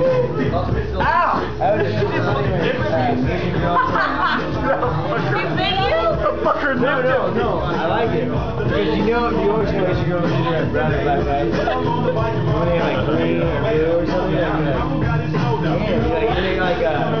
Ow! The fucker nipped No, no, no. I like it. Because you know, you always know what your girls do at brown and black, right? When they like green or blue or something, like that. Damn, like, like, uh,